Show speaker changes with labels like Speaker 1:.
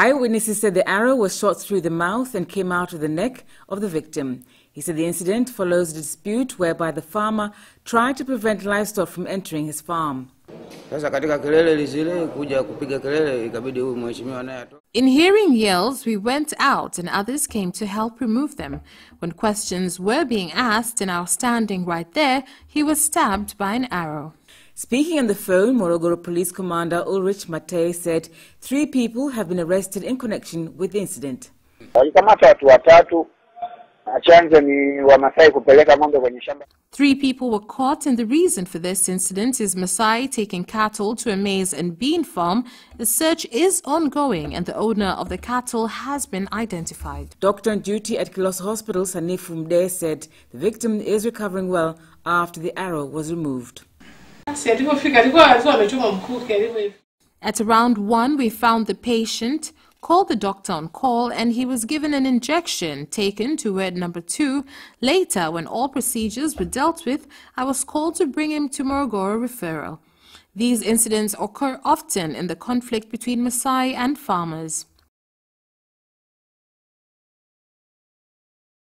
Speaker 1: Eyewitnesses said the arrow was shot through the mouth and came out of the neck of the victim. He said the incident follows a dispute whereby the farmer tried to prevent livestock from entering his farm.
Speaker 2: Sasa katika kelele zile kuja kupiga kelele, ikabidi huyu mheshimiwa naye atoke.
Speaker 3: In hearing yells, we went out and others came to help remove them. When questions were being asked and I was standing right there, he was stabbed by an arrow.
Speaker 1: Speaking on the phone, Morogoro Police Commander Ulrich Matei said three people have been arrested in connection with the incident.
Speaker 4: Walikamata watu watatu na chanzo ni Wamasai kupeleka ng'ombe kwenye shamba.
Speaker 3: Three people were caught, and the reason for this incident is Maasai taking cattle to a maize and bean farm. The search is ongoing, and the owner of the cattle has been identified.
Speaker 1: Doctor on duty at Kilosa Hospital, Sanifu Mde, said the victim is recovering well after the arrow was removed.
Speaker 3: At around 1, we found the patient, called the doctor on call, and he was given an injection taken to ward number 2. Later, when all procedures were dealt with, I was called to bring him to Morogoro referral. These incidents occur often in the conflict between Maasai and farmers.